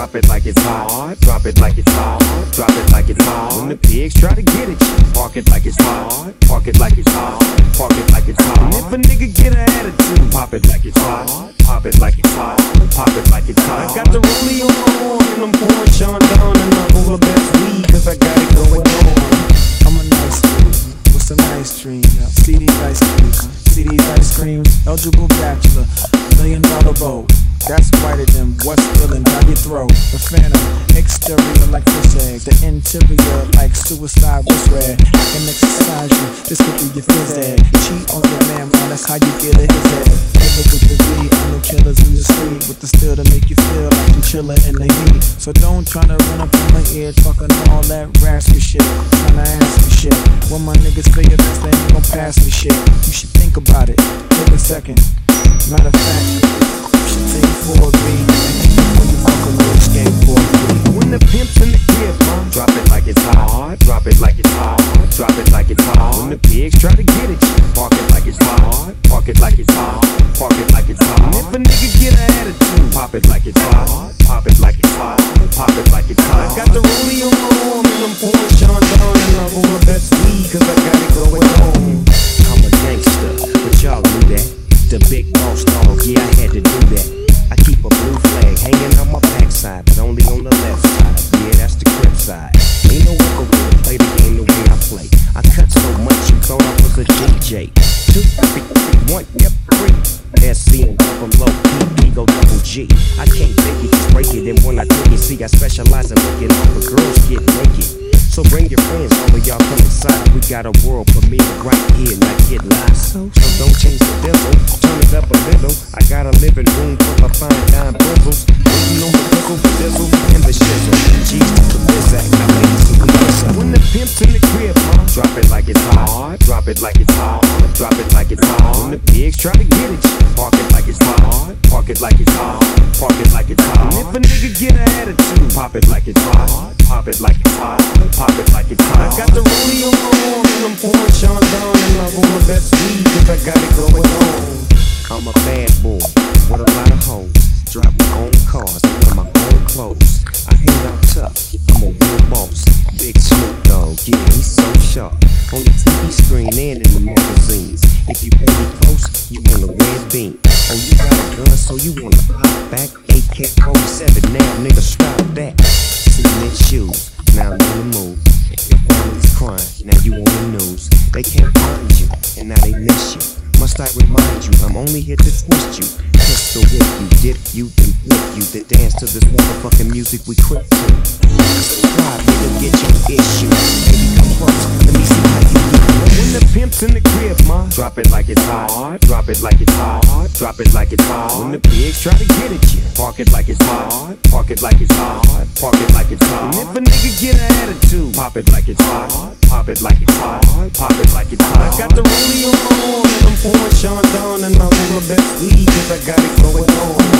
Drop it like it's hot, drop it like it's hot, drop it like it's hot. When the pigs try to get it, park it like it's hot, park it like it's hot, park it like it's hot. And if a nigga get an attitude, pop it like it's hot, pop it like it's hot, pop it like it's hot. I got the rollie on my arm and I'm pouring Sean down and I'm over best weed cause I got it going on. I'm a nice dude. What's a nice dream? See these ice creams, see these ice creams. Eligible bachelor, million dollar boat. That's whiter than what's spilling down your throat. The phantom, exterior like fish eggs, the interior like suicide was red. Can exercise you, this could be your phys ed. Cheat on your man, man, that's how you get a his head. Killer with the V, I know killers in the street with the steel to make you feel like you chillin' in the heat. So don't try to run up on my ear talking all that raspy shit. Tryna ask me shit. When my niggas your best, they ain't gon' pass me shit. You should think about it. Take a second. Matter of fact, the the? Drop it like it's hot. Drop it like it's hot. Drop it like it's hot. When the pigs try to get park it like it's hot. Park it like it's hot. Park it like it's hot. If a nigga get pop it like it's hot. Pop it like it's hot. Pop it like it's hot. Got the rollie on and I'm pouring Sean and I'm full of best cause I got DJ. Two, three, one, yep, three. SC and double low, P, go double G. I can't fake it, just break it. And when I take it, see, I specialize in looking out for girls get naked. So bring your friends, all of y'all come inside. We got a world premiere right here, now get live. So, don't change the devil, turn it up a little. I got a living room full of fine dime hot, drop it like it's hot, drop it like it's hot. When the pigs try to get at you, park it like it's hot, park it like it's hot, park it like it's hot. And if a nigga get an attitude, pop it like it's hot, pop it like it's hot, pop it like it's hot. I got the rollie on and I'm pouring Sean down and I'm on the best weed cause I got it going on. I'm a bad boy with a lot of hoes. Drive my own cars wear my own clothes. Beam. Oh, you got a gun, so you wanna pop back? AK 47, now nigga, stop that. Cement shoes, now on the move. Your family's crying, now you on the news. They can't find you, and now they miss you. Must I remind you, I'm only here to twist you. Pistol whip you, dip you, then flip you. Then dance to this motherfucking music we quit to. Subscribe, nigga, get your issue. Baby, come close, let me see how you do. When the pimp's in the crib, ma, drop it like it like it's hot. Drop it like it's hot. When the pigs try to get at you, park it like it's hot. Park it like it's hot. Park it like it's hot. And if a nigga get an attitude, pop it like it's hot. Pop it like it's hot. Pop it like it's hot. I got the rollie on my arm and I'm pouring Sean down and I'm on the best weed cause I got it going on.